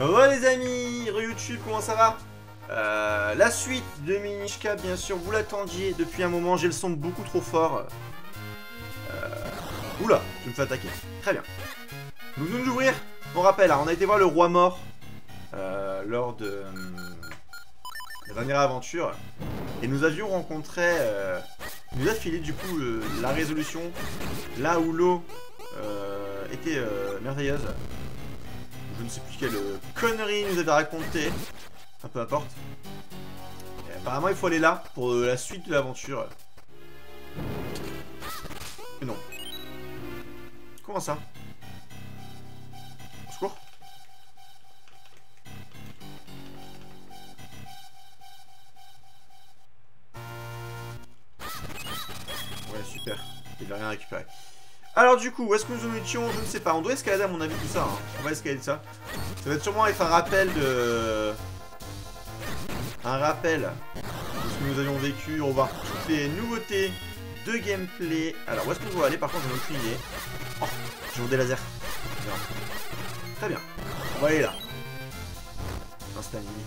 Ouais les amis, re YouTube, comment ça va? Euh, La suite de Minishka, bien sûr, vous l'attendiez depuis un moment, j'ai le son beaucoup trop fort. Euh... Oula, je me fais attaquer. Très bien. Nous venons d'ouvrir, on rappelle, hein, on a été voir le roi mort euh, lors de euh, la dernière aventure. Et nous avions rencontré, nous a filé du coup la résolution là où l'eau était merveilleuse. Je ne sais plus quelle euh, connerie il nous avait raconté. Enfin, peu importe. Apparemment, il faut aller là pour euh, la suite de l'aventure. Non. Comment ça? Au secours Ouais, super. Il va rien récupérer. Alors du coup, où est-ce que nous en étions Je ne sais pas. On doit escalader à mon avis tout ça. hein. On va escalader ça. Ça va être sûrement avec un rappel de... Un rappel de ce que nous avions vécu. On va voir toutes les nouveautés de gameplay. Alors où est-ce qu'on doit aller Par contre, ai aucune idée. Oh, j'ai lasers. Bien. Très bien. On va aller là. Ennemi.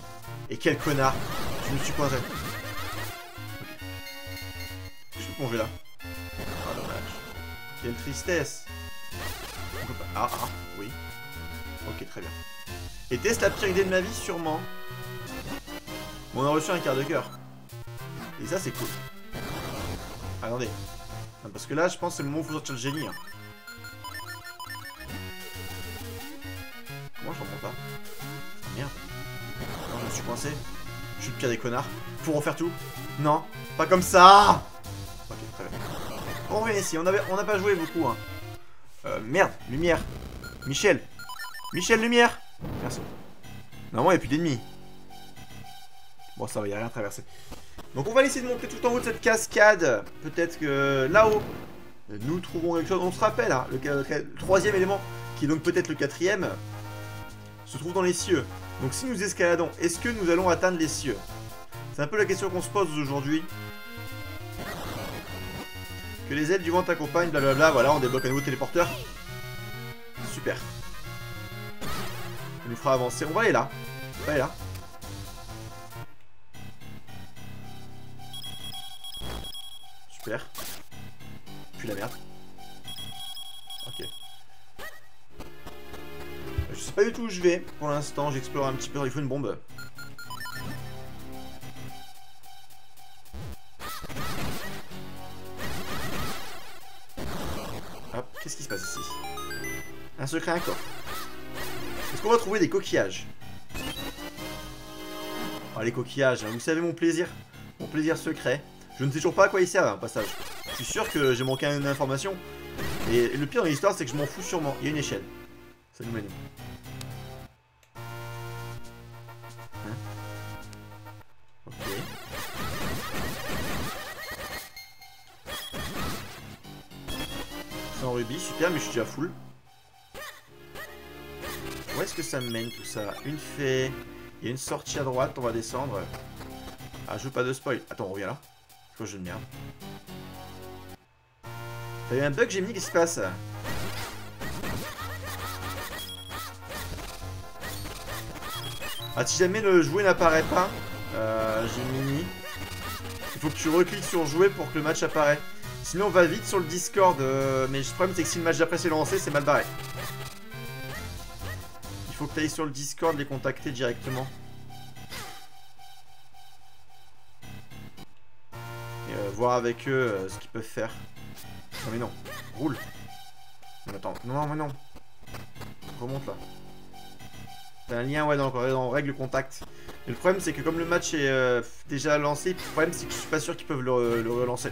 Et quel connard Je me suis coincé. Je peux plonger là. Ah. Quelle tristesse Ah, ah, oui. Ok, très bien. Était-ce la pire idée de ma vie Sûrement. Bon, on a reçu un quart de cœur. Et ça, c'est cool. Attendez. Parce que là, je pense que c'est le moment où il le génie. hein. Comment je remonte pas Merde. Non, je me suis coincé. Je suis le pire des connards. Faut refaire tout Non, pas comme ça. On revient ici, on n'a pas joué beaucoup. Hein. Euh, merde, lumière. Michel. Michel, lumière. Merci. Normalement, il n'y a plus d'ennemis. Bon, ça va, il n'y a rien à traverser. Donc, on va essayer de monter tout en haut de cette cascade. Peut-être que là-haut, nous trouvons quelque chose. On se rappelle, hein, le troisième élément, qui est donc peut-être le quatrième, se trouve dans les cieux. Donc, si nous escaladons, est-ce que nous allons atteindre les cieux? C'est un peu la question qu'on se pose aujourd'hui. Que les ailes du vent t'accompagnent, blablabla, voilà, on débloque un nouveau téléporteur. Super. Ça nous fera avancer. On va aller là. On va aller là. Super. Puis la merde. Ok. Je sais pas du tout où je vais pour l'instant, j'explore un petit peu, il faut une bombe. Qu'est-ce qui se passe ici Un secret, un coffre. Est-ce qu'on va trouver des coquillages? Ah, les coquillages, hein, vous savez mon plaisir. Mon plaisir secret. Je ne sais toujours pas à quoi il sert, hein, au passage. Je suis sûr que j'ai manqué une information. Et le pire dans l'histoire, c'est que je m'en fous sûrement. Il y a une échelle. Ça nous mène super, mais je suis déjà full. Où est-ce que ça me mène tout ça? Une fée. Il y a une sortie à droite, on va descendre. Ah, je veux pas de spoil. Attends, on revient là. Faut que je de merde. T'as eu un bug, Gemini, qu'est-ce qui se passe? Ah, si jamais le jouet n'apparaît pas, euh, Gemini, il faut que tu recliques sur jouer pour que le match apparaît. Sinon, on va vite sur le Discord, euh, mais le problème c'est que si le match d'après s'est lancé, c'est mal barré. Il faut que tu ailles sur le Discord les contacter directement. Et euh, voir avec eux euh, ce qu'ils peuvent faire. Non mais non, roule. Non, attends, non, mais non. Remonte là. T'as un lien, ouais, dans, dans règle contact. Mais le problème, c'est que comme le match est euh, déjà lancé, le problème, c'est que je suis pas sûr qu'ils peuvent le, le relancer.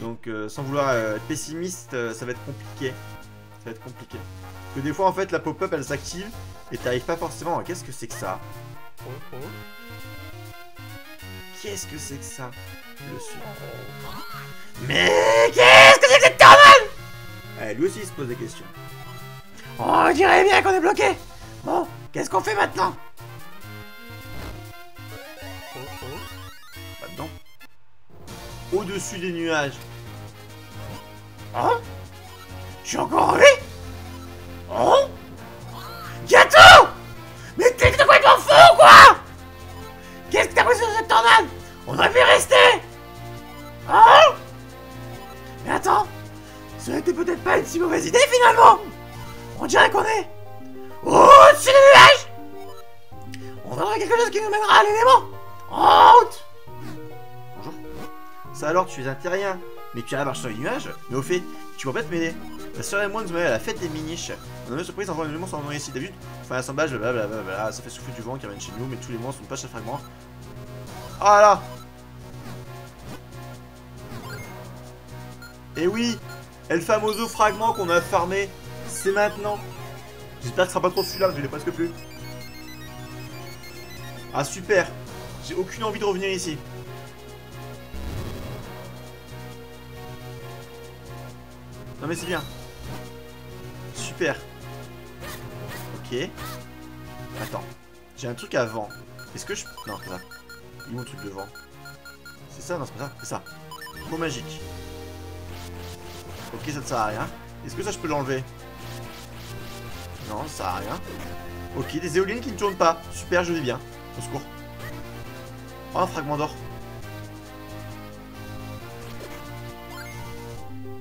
Donc, euh, sans vouloir euh, être pessimiste, euh, ça va être compliqué. Ça va être compliqué. Parce que des fois, en fait, la pop-up, elle s'active et t'arrives pas forcément. Qu'est-ce que c'est que ça? Qu'est-ce que c'est que ça? Le sud. Mais qu'est-ce que c'est que cette connerie Eh, lui aussi, il se pose des questions. Oh, on dirait bien qu'on est bloqué Bon, qu'est-ce qu'on fait maintenant? au-dessus des nuages. Hein? Je suis encore en vie? Hein? Gâteau Mais t'es complètement fou, quoi? Qu'est-ce que t'as pris sur cette tornade? On aurait pu rester! Hein? Mais attends Ça n'était peut-être pas une si mauvaise idée, finalement! On dirait qu'on est... Au-dessus des nuages! On va quelque chose qui nous mènera à l'élément. En route alors, tu es un terrien, mais tu à marcher sur les nuages Mais au fait, tu pourrais pas te mêler. La sœur et moi nous allés à la fête des miniches. On a eu surprise en voyant les monstres en ici. T'as vu On fait un assemblage, blablabla. Ça fait souffler du vent qui ramène chez nous, mais tous les monstres sont pas chaque fragment. Ah là Et oui El famoso fragment qu'on a farmé, c'est maintenant. J'espère que ce sera pas trop celui-là, je l'ai presque plus. Ah super J'ai aucune envie de revenir ici. Non mais c'est bien. Super. Ok. Attends. J'ai un truc avant. Est-ce que je... Non, c'est ça. Il est mon truc devant C'est ça Non, c'est pas ça. C'est ça. Mot magique. Ok, ça ne sert à rien. Est-ce que ça, je peux l'enlever? Non, ça sert à rien. Ok, des éoliennes qui ne tournent pas. Super, je vis bien. Au secours. Oh, un fragment d'or.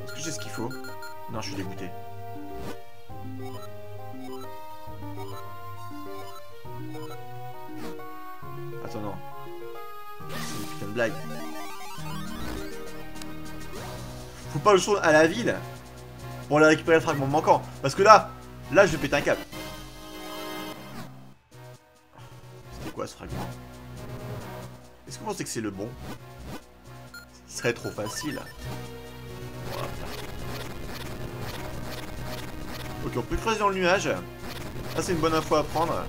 Est-ce que j'ai ce qu'il faut? Non, je suis dégoûté. Attends, non. C'est une putain de blague. Faut pas le retourner à la ville pour aller récupérer le fragment manquant. Parce que là, là, je vais péter un câble. C'était quoi ce fragment? Est-ce que vous pensez que c'est le bon? Ce serait trop facile. Ok, on peut creuser dans le nuage. Ça, c'est une bonne info à prendre.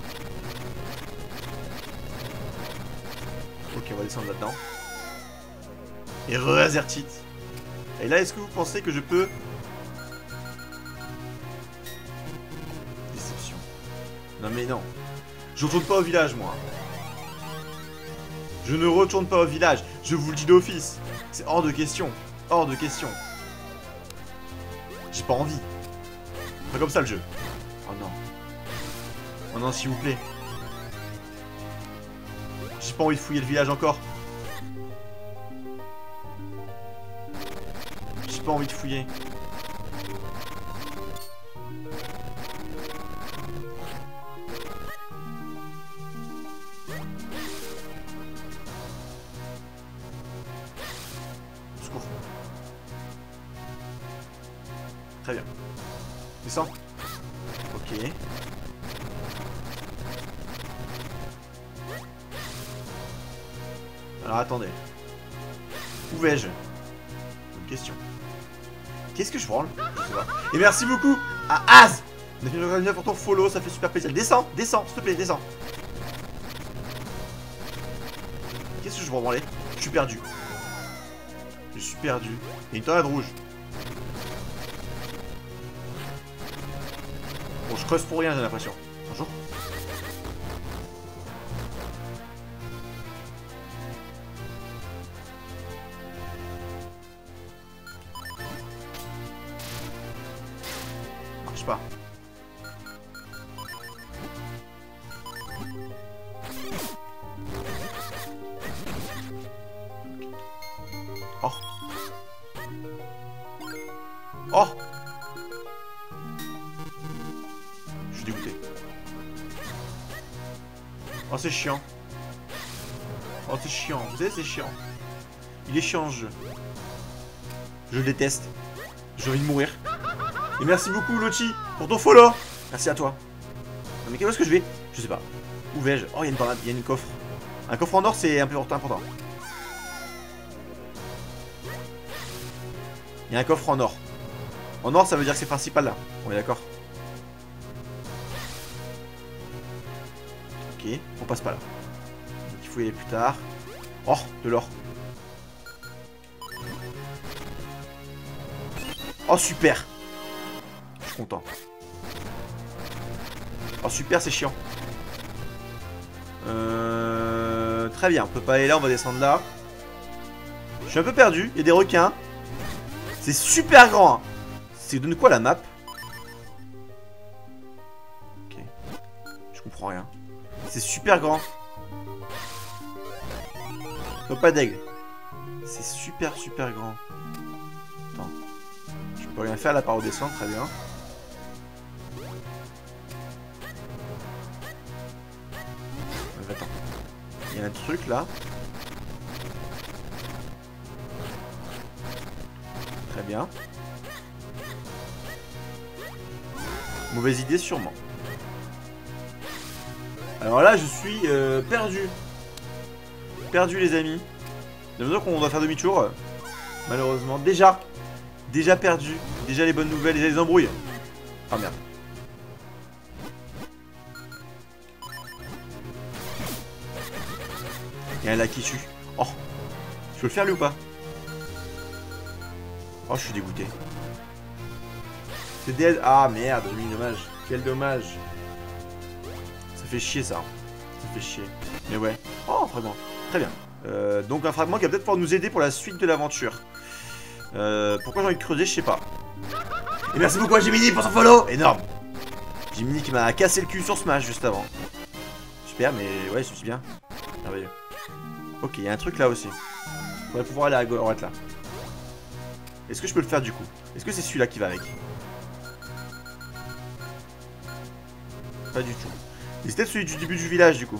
Ok, on va descendre là-dedans. Et re-azertite. Et là, est-ce que vous pensez que je peux... Déception. Non mais non. Je retourne pas au village, moi. Je ne retourne pas au village. Je vous le dis d'office. C'est hors de question. Hors de question. J'ai pas envie. Pas comme ça le jeu. Oh non. Oh non, s'il vous plaît. J'ai pas envie de fouiller le village encore. J'ai pas envie de fouiller. Et merci beaucoup à Az Merci pour ton follow, ça fait super plaisir. Descends, descends, s'il te plaît, descends. Qu'est-ce que je vais branler? Je suis perdu. Je suis perdu. Il y a une tornade rouge. Bon, je creuse pour rien, j'ai l'impression. Oh, c'est chiant. Oh, c'est chiant. Vous savez, c'est chiant. Il est chiant, ce jeu. Je le déteste. J'ai envie de mourir. Et merci beaucoup, Lochi, pour ton follow. Merci à toi. Mais où est-ce que je vais? Je sais pas. Où vais-je? Oh, il y a une parade, il y a une coffre. Un coffre en or, c'est un peu important. Il y a un coffre en or. En or, ça veut dire que c'est principal là. On est d'accord? On passe pas là. Donc il faut y aller plus tard. Oh, de l'or. Oh, super Je suis content. Oh, super, c'est chiant. Euh... Très bien, on peut pas aller là, on va descendre là. Je suis un peu perdu, il y a des requins. C'est super grand hein. C'est donne quoi la map? C'est super grand. Non, pas d'aigle. C'est super, super grand. Attends. Je peux rien faire là par descendre, très bien. Euh. Il y a un truc là. Très bien. Mauvaise idée sûrement. Alors là, je suis euh, perdu. Perdu les amis. J'ai l'impression qu'on doit faire demi-tour. Malheureusement. Déjà. Déjà perdu. Déjà les bonnes nouvelles, déjà les embrouilles. Ah merde. Il y a qui tue. Oh. Je peux le faire lui ou pas? Oh, je suis dégoûté. C'est dead. Ah merde, mis dommage. Quel dommage. Ça fait chier ça. Ça fait chier. Mais ouais. Oh, fragment. Très bien. Euh, donc un fragment qui va peut-être pouvoir nous aider pour la suite de l'aventure. Euh, pourquoi j'ai envie de creuser, je sais pas. Et merci beaucoup à Jiminy pour son follow Énorme Jiminy qui m'a cassé le cul sur Smash juste avant. Super, mais ouais, c'est bien. Merveilleux. Ok, il y a un truc là aussi. On va pouvoir aller à droite là. Est-ce que je peux le faire du coup? Est-ce que c'est celui-là qui va avec? Pas du tout. Et peut-être celui du début du village du coup.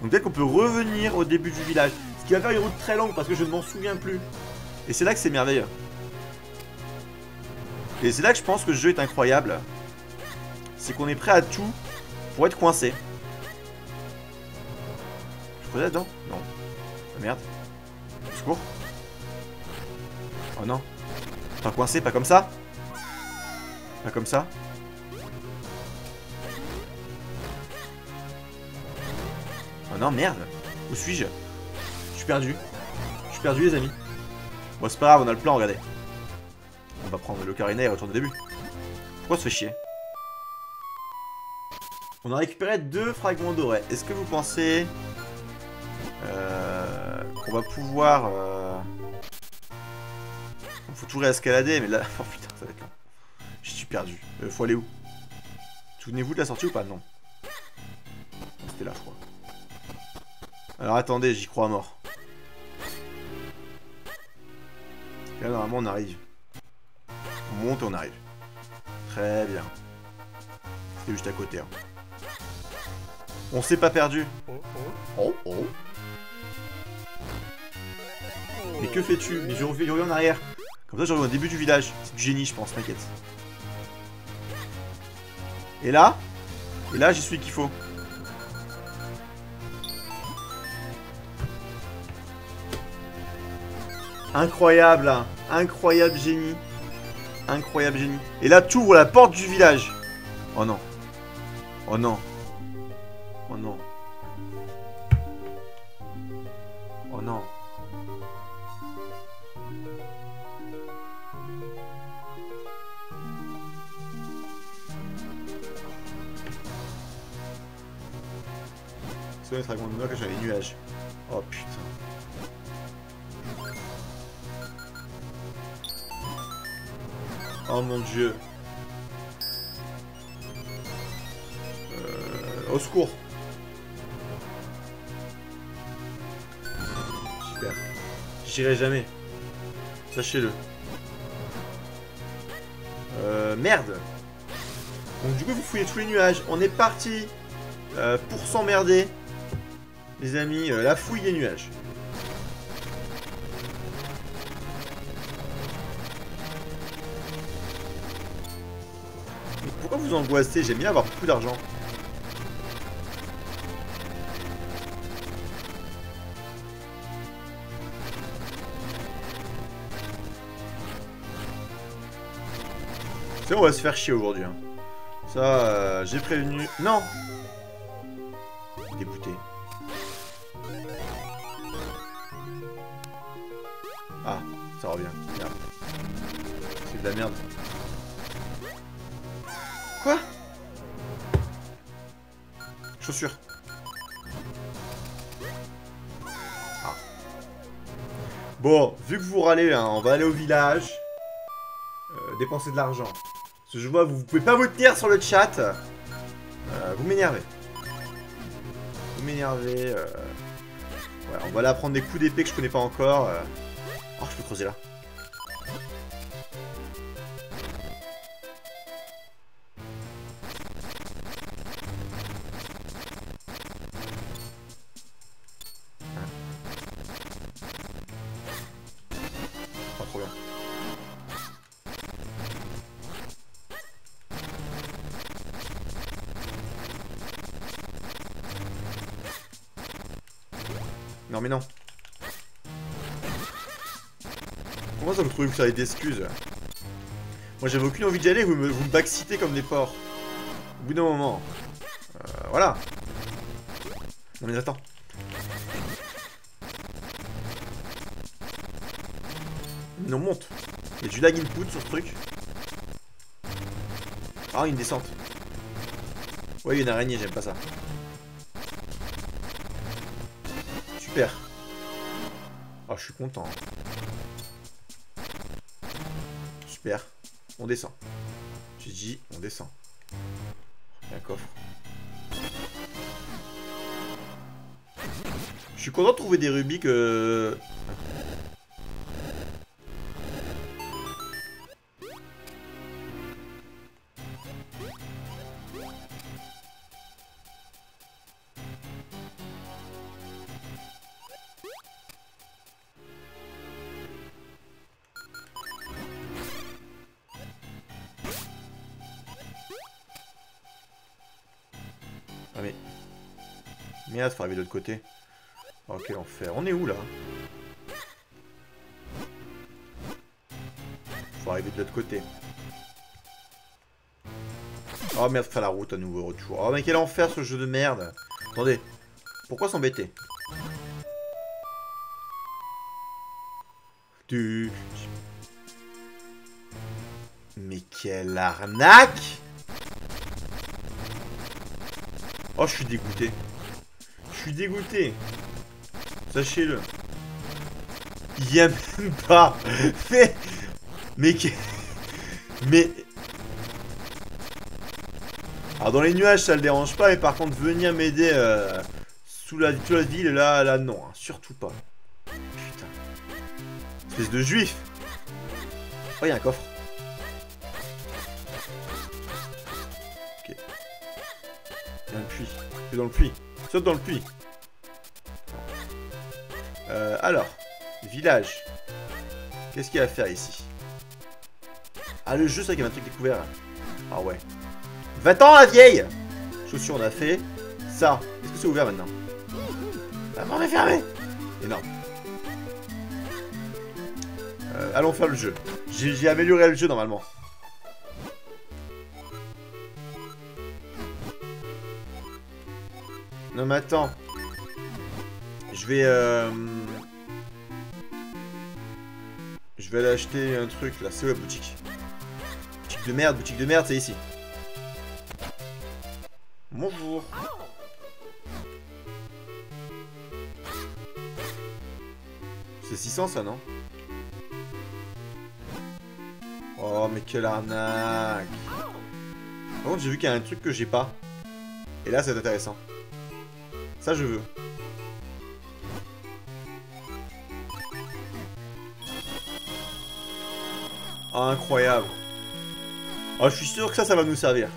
Donc peut-être qu'on peut revenir au début du village. Ce qui va faire une route très longue parce que je ne m'en souviens plus. Et c'est là que c'est merveilleux. Et c'est là que je pense que le jeu est incroyable. C'est qu'on est prêt à tout pour être coincé. Je peux là-dedans Non. Ah, merde. Secours. Oh non. T'es coincé, pas comme ça Pas comme ça non, merde Où suis-je? Je suis perdu. Je suis perdu, les amis. Bon, c'est pas grave, on a le plan, regardez. On va prendre le carina et retourner au début. Pourquoi on se fait chier? On a récupéré deux fragments dorés. Est-ce que vous pensez euh, qu'on va pouvoir... Euh... Faut tout réescalader, mais là... Oh putain, ça va être. Je suis perdu. Euh, faut aller où? Souvenez-vous de la sortie ou pas? Non. C'était là, je. Alors attendez, j'y crois à mort. Là, normalement, on arrive. On monte et on arrive. Très bien. C'est juste à côté. Hein. On s'est pas perdu. Oh, oh. Mais que fais-tu? Mais je reviens, je reviens en arrière. Comme ça, je reviens au début du village. C'est du génie, je pense, t'inquiète. Et là? Et là, j'y suis qu'il faut. Incroyable, hein. incroyable génie. Incroyable génie. Et là, tu ouvres la porte du village. Oh non. Oh non. Oh non. Oh non. C'est notre dragon de j'ai les nuages. Oh putain. Oh mon dieu. Euh, au secours. Super. J'irai jamais. Sachez-le. Euh, merde. Donc du coup vous fouillez tous les nuages. On est parti euh, pour s'emmerder. Les amis, la fouille des nuages. Vous angoissez J'aime bien avoir beaucoup d'argent. On va se faire chier aujourd'hui. hein. Ça, euh, j'ai prévenu. Non râlez, hein, on va aller au village. Euh, dépenser de l'argent. Parce que je vois, vous, vous pouvez pas vous tenir sur le chat. Euh, vous m'énervez. Vous m'énervez. euh, on va là prendre des coups d'épée que je connais pas encore. euh. Oh, je peux creuser là. Que ça a des excuses Moi j'avais aucune envie d'y aller, vous me, vous me comme des porcs. Au bout d'un moment. Euh, voilà. Non mais attends. Non monte. Il y a du lag input sur ce truc. Ah une descente. Ouais une araignée, j'aime pas ça. Super. Oh, je suis content. On descend. J'ai dit, on descend. Un coffre. Je suis content de trouver des rubis que... Merde, faut arriver de l'autre côté. Oh, quel enfer. On est où, là? Faut arriver de l'autre côté. Oh merde, faire la route à nouveau, retour. Oh mais quel enfer ce jeu de merde Attendez, pourquoi s'embêter? Tu... Mais quelle arnaque Oh, je suis dégoûté. Je suis dégoûté. Sachez-le. Il y a même pas. Mais. Mais. Mais. Alors, dans les nuages, ça le dérange pas, mais par contre, venir m'aider euh, sous, la, sous la ville, là, là, non. hein, surtout pas. Putain. Espèce de juif. Oh, il y a un coffre. Ok. Il y a un puits. C'est dans le puits. Dans le puits. Euh, alors, village. Qu'est-ce qu'il y a à faire ici? Ah, le jeu, c'est qu'il y a un truc découvert. Ah ouais. Va-t'en, la vieille Chaussures, on a fait. Ça, est-ce que c'est ouvert maintenant? La porte est fermée Énorme. Euh, allons faire le jeu. J'ai amélioré le jeu, normalement. Non mais attends. Je vais... Euh... Je vais aller acheter un truc là. C'est où la boutique? Boutique de merde, boutique de merde, c'est ici. Bonjour. C'est 600 ça, non? Oh mais quelle arnaque Par contre j'ai vu qu'il y a un truc que j'ai pas. Et là c'est intéressant. Ça, je veux. Ah, incroyable. Oh, je suis sûr que ça, ça va nous servir.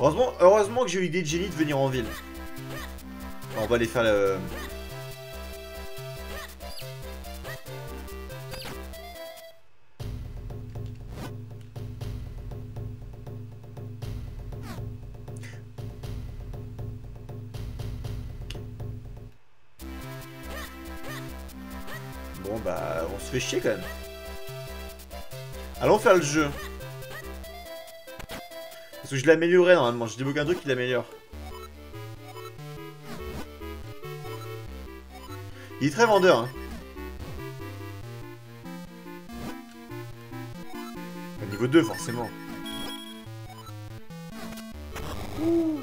Heureusement, heureusement que j'ai eu l'idée de génie de venir en ville. On va aller faire le... On se fait chier quand même. Allons faire le jeu. Parce que je l'améliorerai normalement, je débloque un truc qui l'améliore. Il est très vendeur hein. Au niveau 2 forcément. Ouh.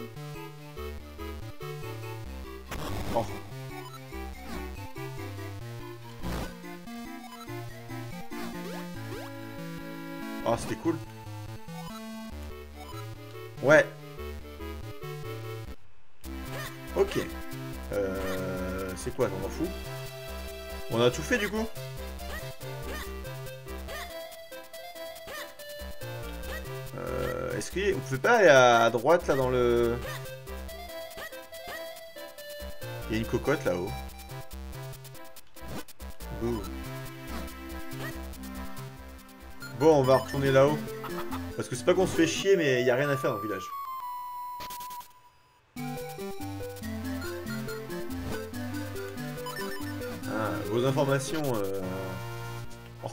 Fait du coup euh, Est-ce qu'on pouvait pas aller à droite là dans le... Il y a une cocotte là-haut. Bon, on va retourner là-haut. Parce que c'est pas qu'on se fait chier, mais il y a rien à faire dans le village. Informations... Euh... Oh.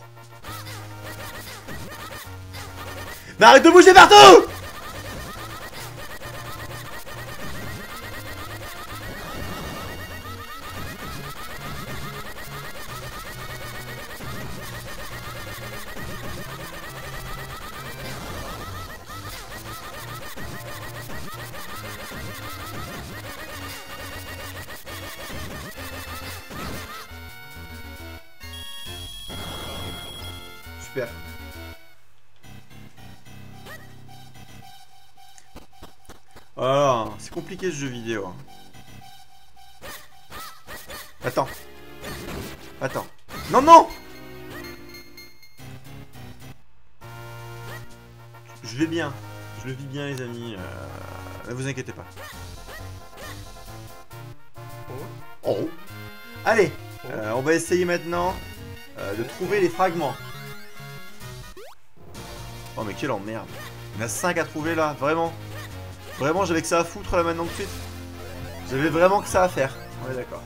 Mais arrête de bouger partout Super. Oh, c'est compliqué ce jeu vidéo. hein. Attends. Attends. Non, non Je vais bien. Je le vis bien, les amis. Euh, ne vous inquiétez pas. Oh. Allez, euh, on va essayer maintenant euh, de trouver les fragments. Oh mais quelle emmerde. Il y en a 5 à trouver là, vraiment. Vraiment j'avais que ça à foutre là maintenant de suite. J'avais vraiment que ça à faire. Ouais d'accord.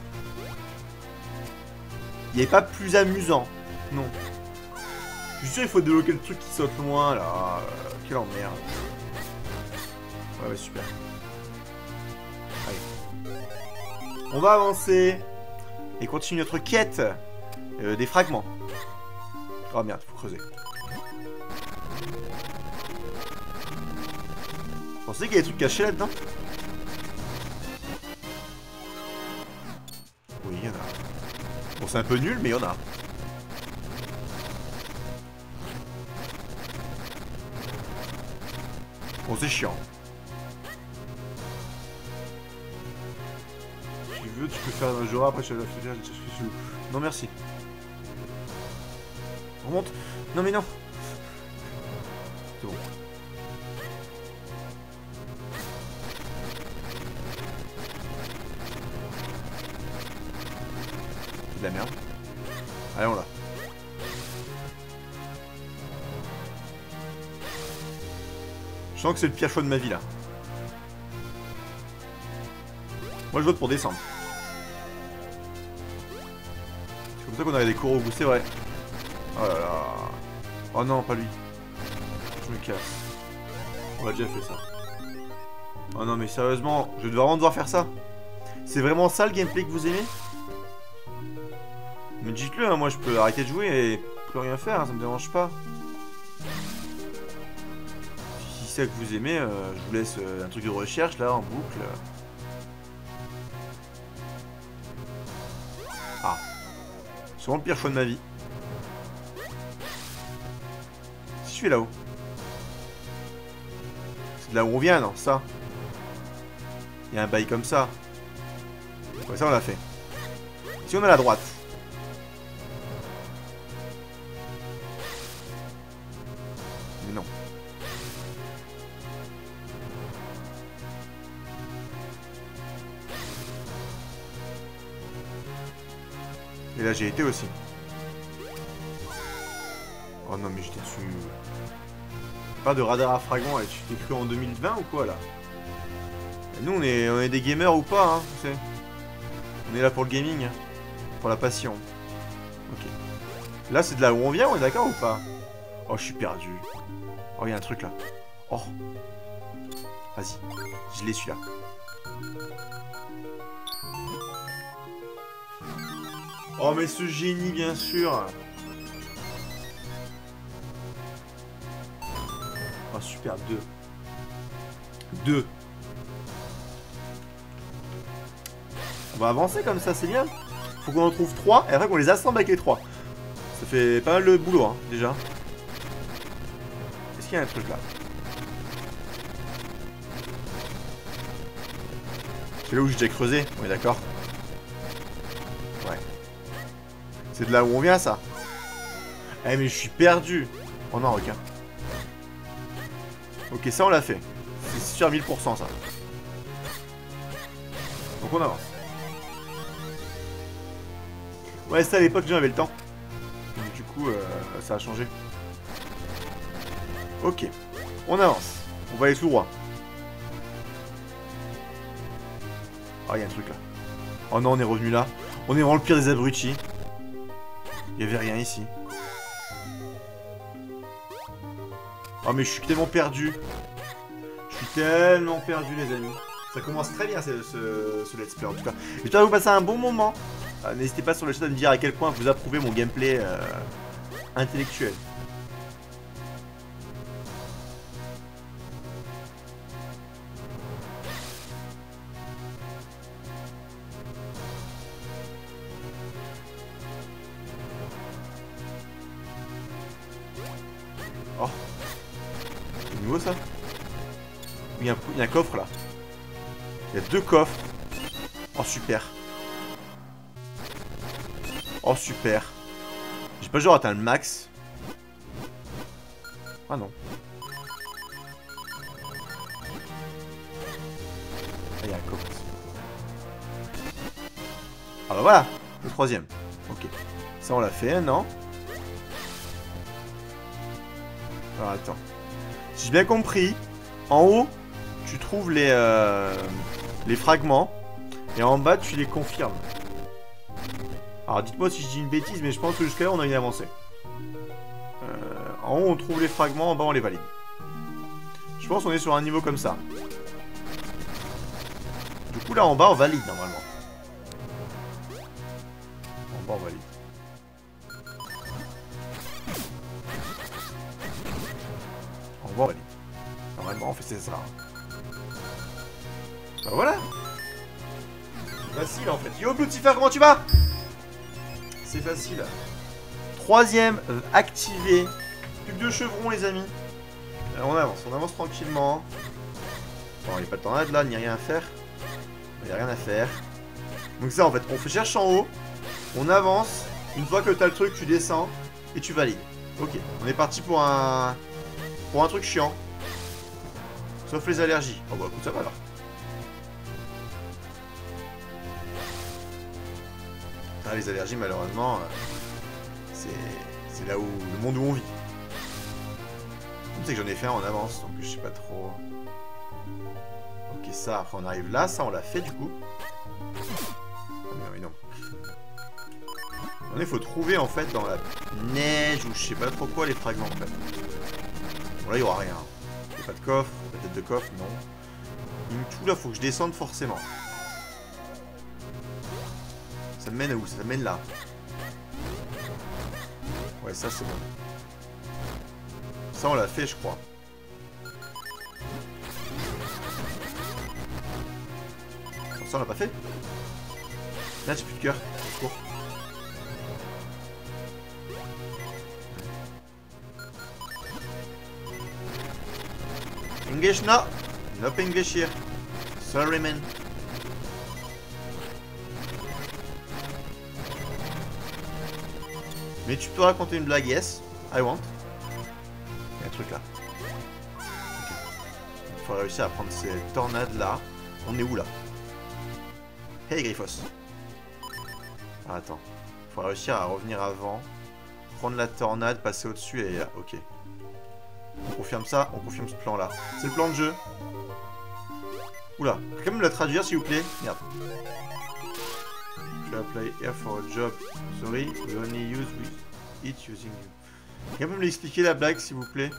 Il n'y avait pas plus amusant. Non. Je suis sûr il faut débloquer le truc qui saute loin là. Euh, quelle emmerde. Ouais ouais super. Allez. On va avancer. Et continuer notre quête euh, des fragments. Oh merde, faut creuser. Pensez qu'il y a des trucs cachés là-dedans Oui, il y en a. Bon, c'est un peu nul, mais il y en a. Bon, c'est chiant. Si tu veux, tu peux faire un jour après, je vais faire Non, merci. Remonte. Non, mais non. C'est le pire choix de ma vie là. Moi je vote pour descendre. C'est comme ça qu'on a des cours au bout, c'est vrai. Oh là là. Oh non, pas lui. Je me casse. On a déjà fait ça. Oh non, mais sérieusement, je vais vraiment devoir faire ça. C'est vraiment ça le gameplay que vous aimez? Mais dites-le, hein, moi je peux arrêter de jouer et plus rien faire, hein, ça me dérange pas. Que vous aimez, euh, je vous laisse euh, un truc de recherche là, en boucle. Ah. C'est vraiment le pire choix de ma vie. Si je suis là-haut. C'est de là où on vient, non Ça. Il y a un bail comme ça. Ça on l'a fait. Si on est à la droite. Là j'ai été aussi. Oh non mais j'étais dessus. Pas de radar à fragments, tu t'es cru en 2020 ou quoi là? Nous on est, on est des gamers ou pas, hein, tu sais. On est là pour le gaming, hein, pour la passion. Ok. Là c'est de là où on vient, on est d'accord ou pas? Oh je suis perdu. Oh il y a un truc là. Oh. Vas-y, je l'ai celui-là. Oh mais ce génie bien sûr Oh super, deux. Deux. On va avancer comme ça, c'est bien. Faut qu'on en trouve trois, et après qu'on les assemble avec les trois. Ça fait pas mal de boulot, hein, déjà. Est-ce qu'il y a un truc là? C'est là où j'ai creusé, on est d'accord C'est de là où on vient, ça. Eh, mais je suis perdu. Oh non, requin. Ok, ça, on l'a fait. C'est sur 1000%, ça. Donc, on avance. Ouais, ça, à l'époque, j'avais le temps. Du coup, euh, ça a changé. Ok. On avance. On va aller tout droit. Ah, il y a un truc là. Oh non, on est revenu là. On est vraiment le pire des abrutis. Il y avait rien ici. Oh mais je suis tellement perdu. Je suis tellement perdu les amis. Ça commence très bien ce, let's play en tout cas. J'espère que vous passez un bon moment. Euh, n'hésitez pas sur le chat à me dire à quel point vous approuvez mon gameplay euh, intellectuel. Genre atteint le max. Ah non. Ah, il y a un coffre. Ah bah voilà. Le troisième. Ok. Ça on l'a fait, non Alors attends. Si j'ai bien compris, en haut, tu trouves les, euh, les fragments. Et en bas, tu les confirmes. Alors, dites-moi si je dis une bêtise, mais je pense que jusqu'à là, on a une avancée. Euh, en haut, on trouve les fragments. En bas, on les valide. Je pense qu'on est sur un niveau comme ça. Du coup, là, en bas, on valide, normalement. En bas, on valide. Normalement, on fait ça. Bah voilà facile en fait. Yo Bloodsifer, comment tu vas? C'est facile. Troisième euh, activé. Plus que deux chevrons les amis. Euh, on avance, on avance tranquillement. Bon, il n'y a pas de temps là, il n'y a rien à faire. Il n'y a rien à faire. Donc ça en fait, on cherche en haut. On avance. Une fois que tu as le truc, tu descends. Et tu valides. Ok, on est parti pour un... Pour un truc chiant. Sauf les allergies. Oh bah écoute, ça va alors. Ah, les allergies, malheureusement, euh, c'est là où le monde où on vit. C'est que j'en ai fait un en avance, donc je sais pas trop. Ok, ça, après on arrive là, ça on l'a fait du coup. Oh, non, mais non. Il faut trouver en fait dans la neige ou je sais pas trop quoi les fragments. Bon là il y aura rien. Il a pas de coffre, peut-être de coffre, non. Me tout là, faut que je descende forcément. Ça mène où? Ça mène là. Ouais, ça c'est bon. Ça on l'a fait je crois. Ça on l'a pas fait? Là j'ai plus de cœur. English, no. No English here. Sorry, man. Mais tu peux raconter une blague, yes. I want. Il y a un truc là. Il faut réussir à prendre ces tornades là. On est où là? Hey Griffos. Ah, attends. Il faut réussir à revenir avant. Prendre la tornade, passer au-dessus et... Ok. On confirme ça, on confirme ce plan là. C'est le plan de jeu. Oula, quand même le traduire s'il vous plaît? Merde. Vais apply here for a job. Sorry, we only use it using you. Quelqu'un peut me l'expliquer la blague s'il vous plaît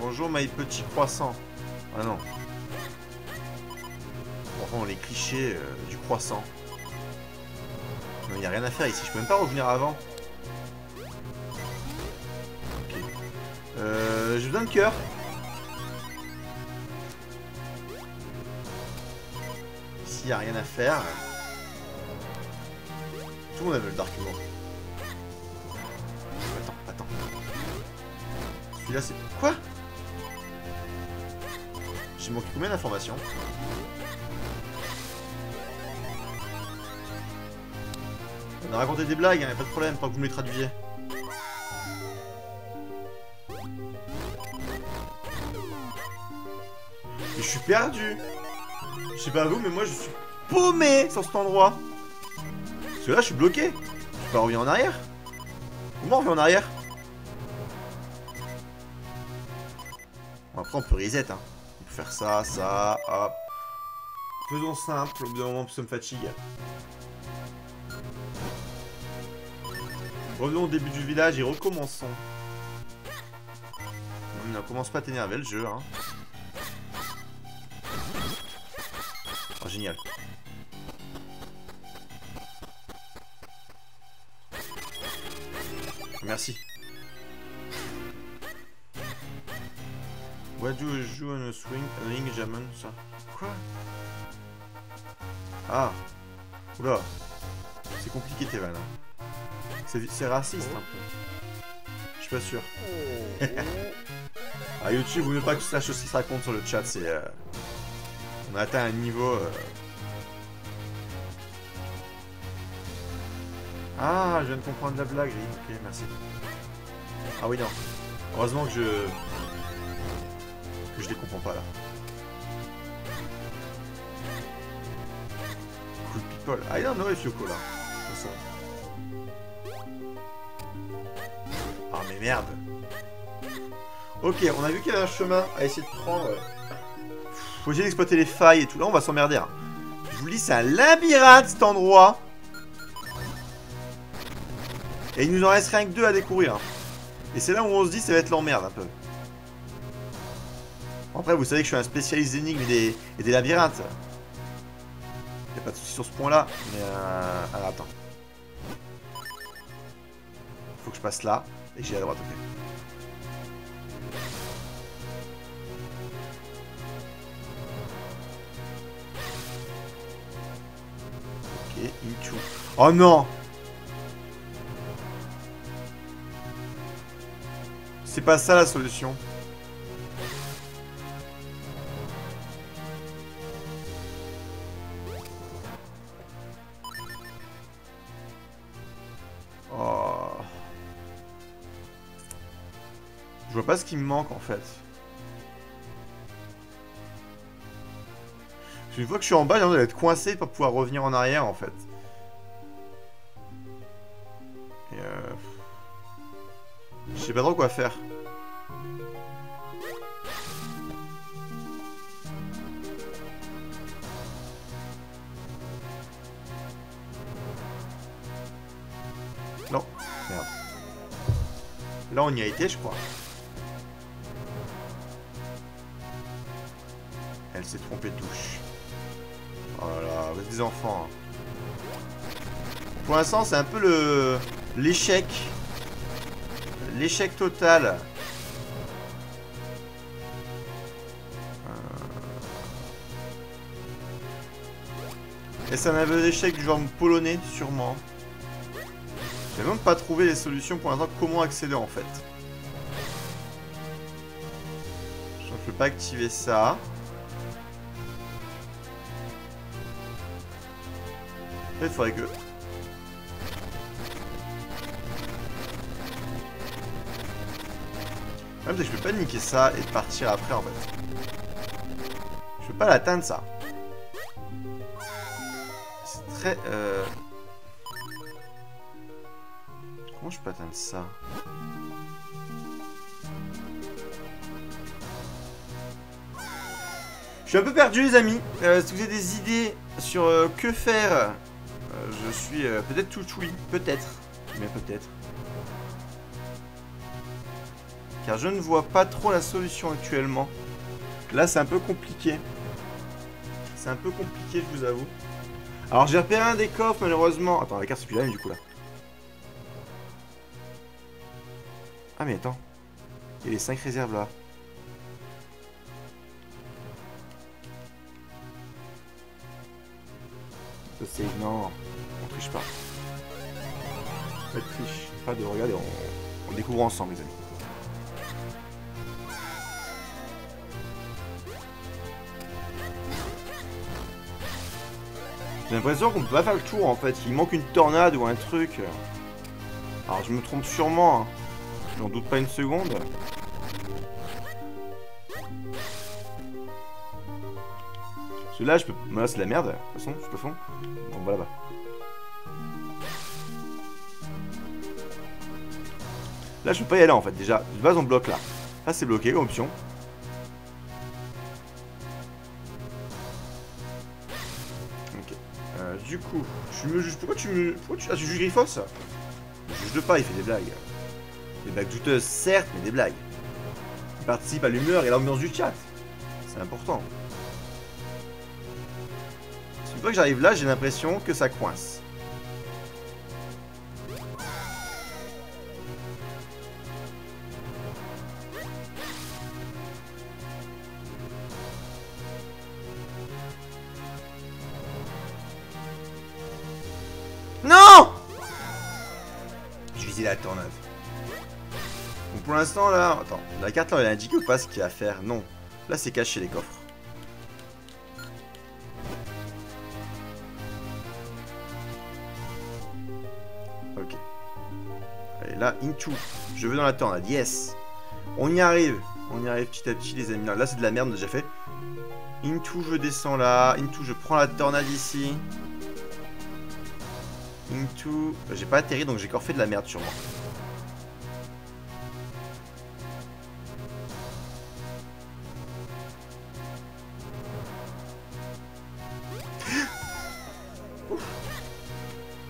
Bonjour my petit croissant. Ah non. Bon, les clichés euh, du croissant. Il n'y a rien à faire ici, je peux même pas revenir avant. Ok. Euh, J'ai besoin de cœur. Ici, il n'y a rien à faire. Tout le monde avait le Dark Attends, attends. Puis là, c'est... Quoi? J'ai manqué combien d'informations? On a raconté des blagues, hein, y a pas de problème, tant que vous me les traduisiez. Et je suis perdu Je sais pas vous, mais moi je suis paumé sur cet endroit Parce que là, je suis bloqué Je peux pas revenir en arrière Comment on revient en arrière? Bon, Après, on peut reset, hein. On peut faire ça, ça, hop. Faisons simple, au bout d'un moment, ça me fatigue. Revenons au début du village et recommençons. Non, commence pas à t'énerver le jeu, hein. Oh, génial. Merci. What do you joue on a swing, ring, jamon, ça? Quoi? Ah Oula C'est compliqué tes hein. C'est raciste un peu. Je suis pas sûr. ah YouTube, vous ne pas que tu saches ce qui se raconte sur le chat, c'est... euh, On a atteint un niveau... euh, Ah, je viens de comprendre la blague. Ok, merci. Ah oui, non. Heureusement que je... Que je les comprends pas, là. Cool people. I don't know if you cool, là. Merde. Ok, on a vu qu'il y avait un chemin à essayer de prendre. Faut essayer d'exploiter les failles et tout. Là, on va s'emmerder. hein. Je vous le dis, c'est un labyrinthe, cet endroit. Et il nous en reste rien que deux à découvrir. Et c'est là où on se dit ça va être l'emmerde un peu. Après, vous savez que je suis un spécialiste d'énigmes et des, et des labyrinthes. Y'a pas de soucis sur ce point-là. Mais euh... Alors attends. Faut que je passe là que j'aille à droite, ok. Ok, into. Oh non C'est pas ça la solution. Je vois pas ce qui me manque en fait. Qu'une fois que je suis en bas, j'ai l'impression d'être coincé pas pouvoir revenir en arrière en fait. Et euh... Je sais pas trop quoi faire. Non, merde. Là, on y a été, je crois. S'est trompée de touche. Oh là là, des enfants. hein. Pour l'instant, c'est un peu le l'échec. L'échec total. Euh. Et c'est un aveu d'échec du genre polonais, sûrement. J'ai même pas trouvé les solutions pour l'instant comment accéder en fait. Je ne peux pas activer ça. Il faudrait que... Le problème, c'est que je peux pas niquer ça et partir après en fait. Je peux pas l'atteindre ça. C'est très... Euh... Comment je peux atteindre ça? Je suis un peu perdu les amis. Euh, si vous avez des idées sur euh, que faire, je suis euh, peut-être tout oui, peut-être. Mais peut-être. Car je ne vois pas trop la solution actuellement. Là c'est un peu compliqué. C'est un peu compliqué je vous avoue. Alors j'ai repéré un des coffres malheureusement. Attends la carte c'est plus la même du coup là. Ah mais attends. Il y a les 5 réserves là. Sais, non pas. de triche pas de regarder, on, découvre ensemble les amis. J'ai l'impression qu'on peut pas faire le tour en fait, il manque une tornade ou un truc. Alors je me trompe sûrement, hein. j'en doute pas une seconde. Celui-là, je peux... Là, c'est la merde, de toute façon, je peux fond. Bon, va là-bas. Là, je peux pas y aller en fait, déjà. De base, on bloque là. Là, c'est bloqué option. Ok. Euh, du coup, tu me juges. Pourquoi tu me. Pourquoi tu. Ah, tu juges Griffos? Je juge pas, il fait des blagues. Des blagues douteuses, certes, mais des blagues. Il participe à l'humeur et l'ambiance du chat. C'est important. Une fois que j'arrive là, j'ai l'impression que ça coince. La tornade. Donc pour l'instant là, attends, la carte là elle indique ou pas ce qu'il y a à faire Non. Là c'est caché les coffres. Ok. Allez là, into. Je veux dans la tornade, yes. On y arrive. On y arrive petit à petit les amis. Là, là c'est de la merde, a déjà fait. Into, je descends là. Into, je prends la tornade ici. Into... J'ai pas atterri, donc j'ai encore fait de la merde sûrement.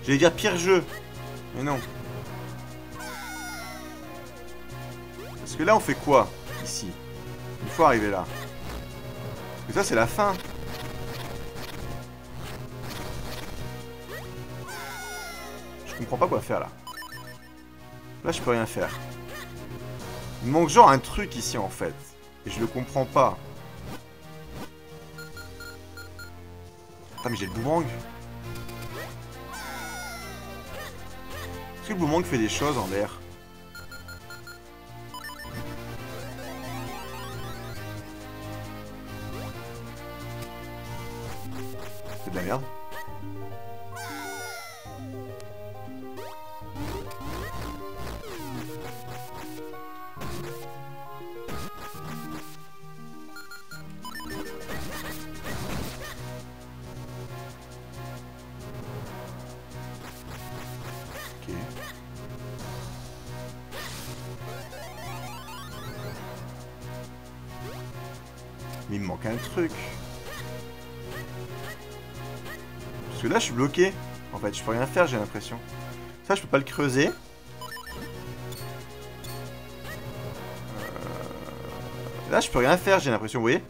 J'allais dire pire jeu. Mais non. Parce que là, on fait quoi Ici? Une fois arrivé là. Que ça, c'est la fin. Je comprends pas quoi faire là. Là, je peux rien faire. Il manque genre un truc ici en fait. Et je le comprends pas. Attends, mais j'ai le boomerang. Est-ce que le boomerang fait des choses en l'air? Bloqué. En fait, je peux rien faire, j'ai l'impression. Ça, je peux pas le creuser. Euh, Là, je peux rien faire, j'ai l'impression, vous voyez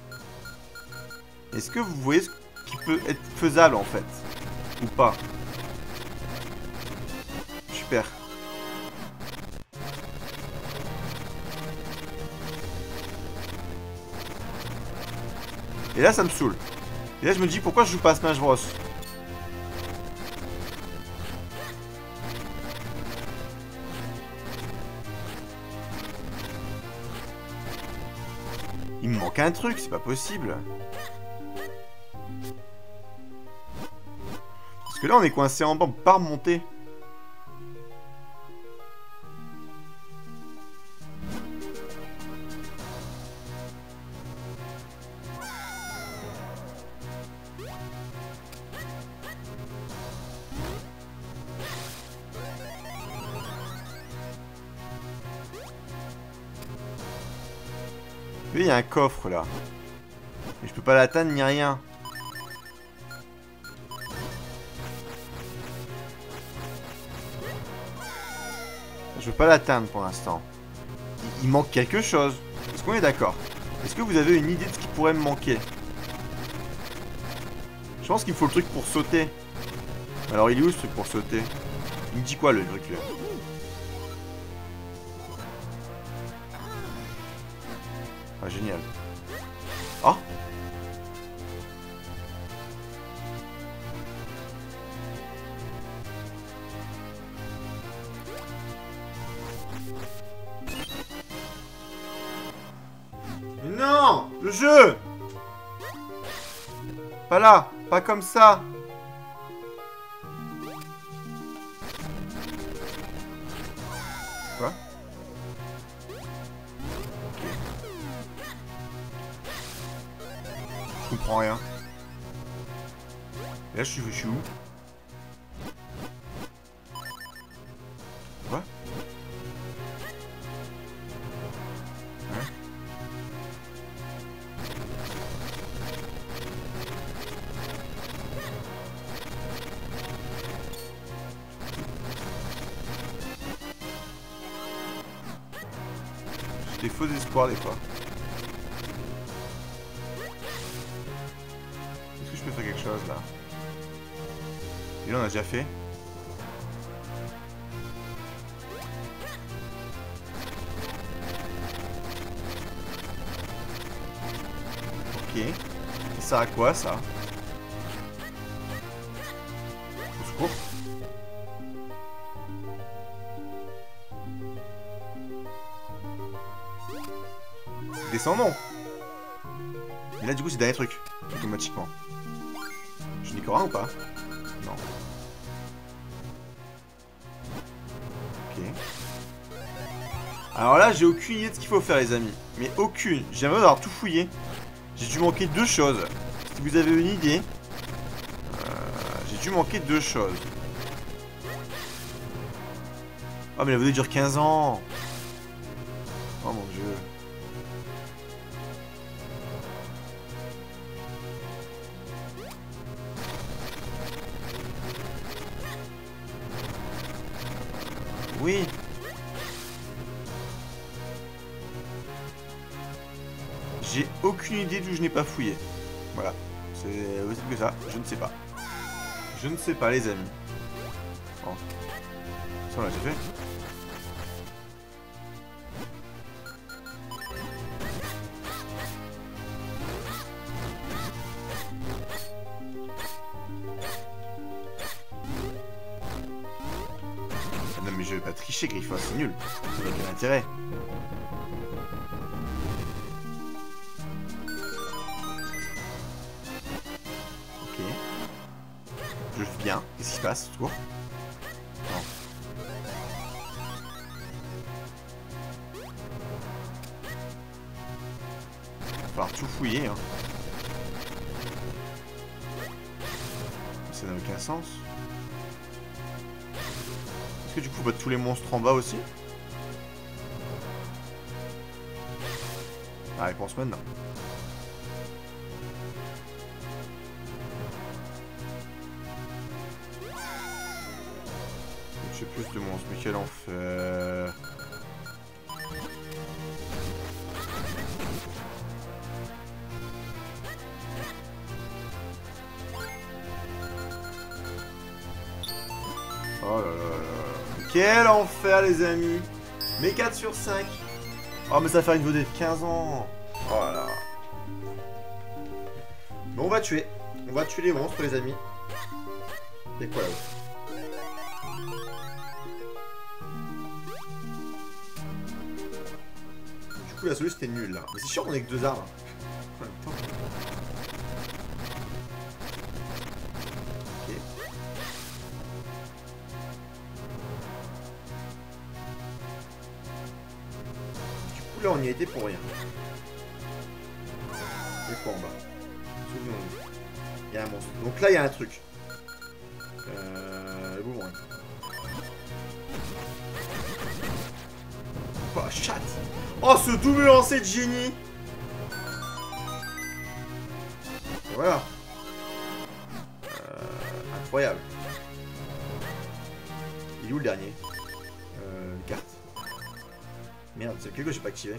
Est-ce que vous voyez ce qui peut être faisable, en fait? Ou pas? Super. Et là, ça me saoule. Et là, je me dis, pourquoi je joue pas à Smash Bros? Manque un truc, c'est pas possible. Parce que là, on est coincé en bas, on peut coffre là. Mais je peux pas l'atteindre ni rien. Je peux pas l'atteindre pour l'instant. Il, manque quelque chose. Est-ce qu'on est d'accord? Est-ce que vous avez une idée de ce qui pourrait me manquer? Je pense qu'il faut le truc pour sauter. Alors il est où ce truc pour sauter? Il me dit quoi le truc là? Pas là Pas comme ça Quoi Je comprends rien. Là, je je suis où? Espoirs des fois. Est-ce que je peux faire quelque chose là? Et là on a déjà fait. Ok. Ça à quoi ça? Descendons Mais là du coup c'est dernier truc, automatiquement. Je rien ou pas? Non. Ok. Alors là j'ai aucune idée de ce qu'il faut faire les amis. Mais aucune. J'aimerais avoir tout fouillé. J'ai dû manquer deux choses. Si vous avez une idée, euh, j'ai dû manquer deux choses. Oh mais la vidéo dure 15 ans Oh mon dieu. Oui J'ai aucune idée d'où je n'ai pas fouillé. Voilà. C'est aussi que ça. Je ne sais pas. Je ne sais pas, les amis. Bon. Ça, on l'a déjà fait. Nul. Ça n'a aucun intérêt. Ok. Je fais bien. Qu'est-ce qui se passe autour Non. Va falloir tout fouiller. Hein. Ça n'a aucun sens. Est-ce que du coup, battre tous les monstres en bas aussi La réponse maintenant. J'ai plus de monstres, mais quel enfer. Quel enfer les amis Mais 4 sur 5 Oh mais ça faire une vidéo de 15 ans Oh là Bon on va tuer. On va tuer les monstres les amis. C'est quoi là Du coup la solution c'était nul là. Mais c'est sûr qu'on est que deux arbres. Pour rien. C'est quoi en bas. Il y a un monstre. Donc là il y a un truc. Euh... Le. Oh chat Oh ce double lancer de génie activé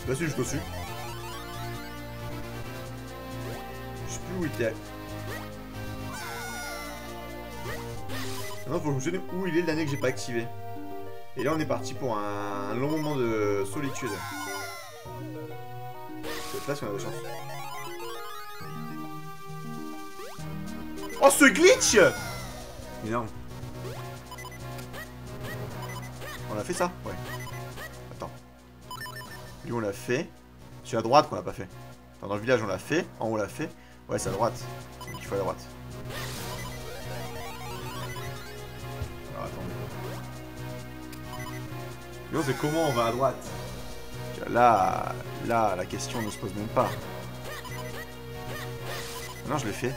C'est pas celui juste au-dessus. Je sais plus où il était. Maintenant, faut que je me souvienne où il est le dernier que j'ai pas activé. Et là, on est parti pour un, long moment de solitude. Cette place, on a de chance. Oh, ce glitch Énorme. A fait ça Ouais. Attends. Lui, on l'a fait. C'est à droite qu'on l'a pas fait. Dans le village, on l'a fait. En haut, on l'a fait. Ouais, c'est à droite. Donc, il faut à droite. Alors, attendez. Non, c'est comment on va à droite Là, là, la question ne se pose même pas. Non, je l'ai fait.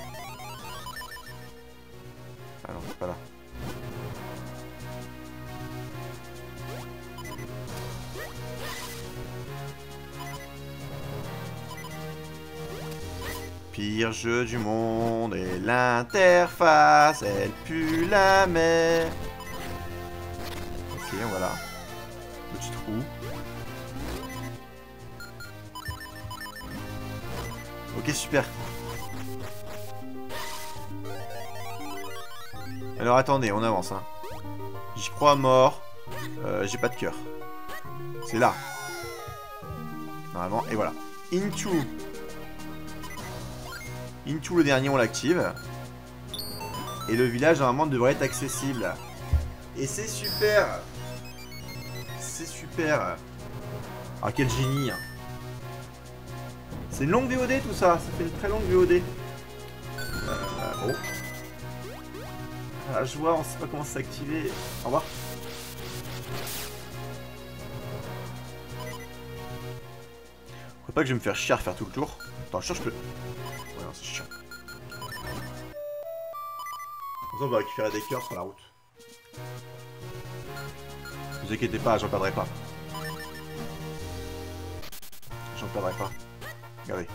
Jeu du monde et l'interface, elle pue la mer. Ok, voilà. Petit trou. Ok, super. Alors attendez, on avance. Hein. J'y crois mort. Euh, J'ai pas de cœur. C'est là. Normalement, et voilà. Into. Into le dernier, on l'active. Et le village, normalement, devrait être accessible. Et c'est super C'est super Ah, quel génie hein. C'est une longue VOD tout ça, ça fait une très longue VOD. Euh, oh. Ah, je vois, on sait pas comment s'activer. Au revoir. Faut pas que je vais me faire chier à faire tout le tour. Attends, je cherche le... On va récupérer des cœurs sur la route. Ne vous inquiétez pas, j'en perdrai pas. J'en perdrai pas. Regardez.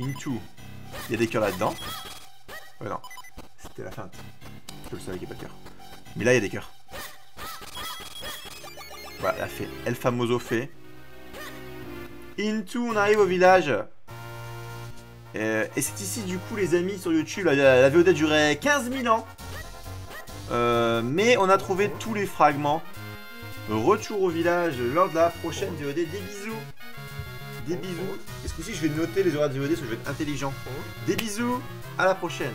Into. Il y a des cœurs là-dedans. Ouais, non. C'était la feinte. Je le savais qu'il n'y a pas de cœur. Mais là, il y a des cœurs. Voilà, elle a fait. El Famoso fait. Into, on arrive au village. Euh, et c'est ici, du coup, les amis, sur YouTube, la, la VOD durait 15 000 ans. Euh, mais on a trouvé tous les fragments. Retour au village lors de la prochaine VOD. Des bisous. Des bisous. Est-ce que si je vais noter les horaires de VOD parce que je vais être intelligent. Des bisous. À la prochaine.